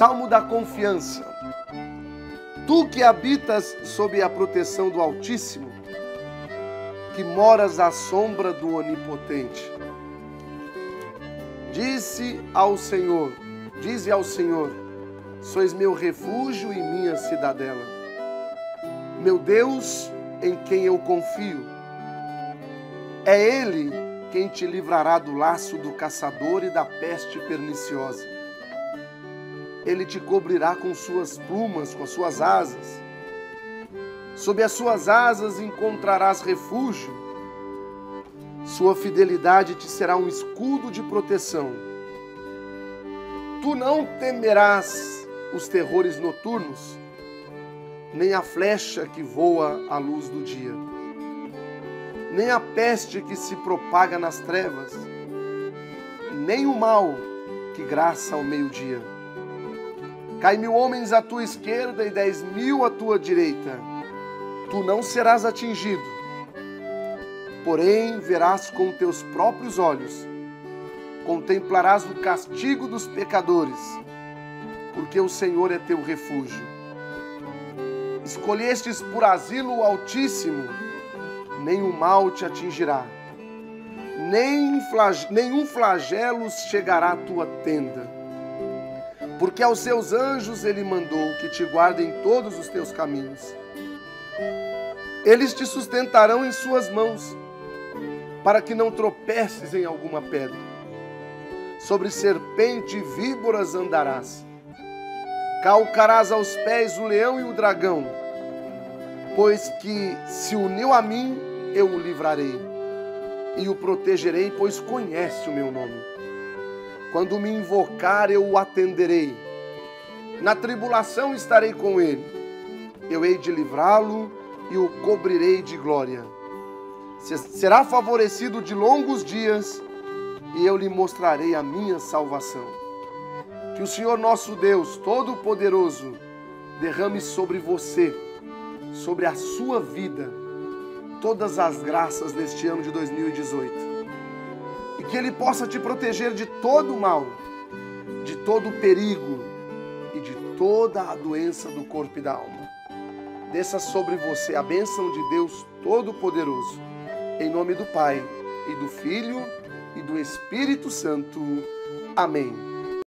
Salmo da confiança. Tu que habitas sob a proteção do Altíssimo, que moras à sombra do Onipotente. Disse ao Senhor, dize ao Senhor, sois meu refúgio e minha cidadela. Meu Deus, em quem eu confio. É Ele quem te livrará do laço do caçador e da peste perniciosa. Ele te cobrirá com suas plumas, com as suas asas. Sob as suas asas encontrarás refúgio. Sua fidelidade te será um escudo de proteção. Tu não temerás os terrores noturnos, nem a flecha que voa à luz do dia, nem a peste que se propaga nas trevas, nem o mal que graça ao meio-dia. Cai mil homens à tua esquerda e dez mil à tua direita. Tu não serás atingido, porém verás com teus próprios olhos, contemplarás o castigo dos pecadores, porque o Senhor é teu refúgio. Escolhestes por asilo o Altíssimo, nenhum mal te atingirá, nem nenhum flagelo chegará à tua tenda porque aos seus anjos ele mandou que te guardem todos os teus caminhos. Eles te sustentarão em suas mãos, para que não tropeces em alguma pedra. Sobre serpente e víboras andarás. Calcarás aos pés o leão e o dragão, pois que se uniu a mim, eu o livrarei e o protegerei, pois conhece o meu nome. Quando me invocar, eu o atenderei. Na tribulação estarei com ele. Eu hei de livrá-lo e o cobrirei de glória. Será favorecido de longos dias e eu lhe mostrarei a minha salvação. Que o Senhor nosso Deus Todo-Poderoso derrame sobre você, sobre a sua vida, todas as graças neste ano de 2018 e que Ele possa te proteger de todo o mal, de todo o perigo e de toda a doença do corpo e da alma. Desça sobre você a bênção de Deus Todo-Poderoso, em nome do Pai e do Filho e do Espírito Santo. Amém.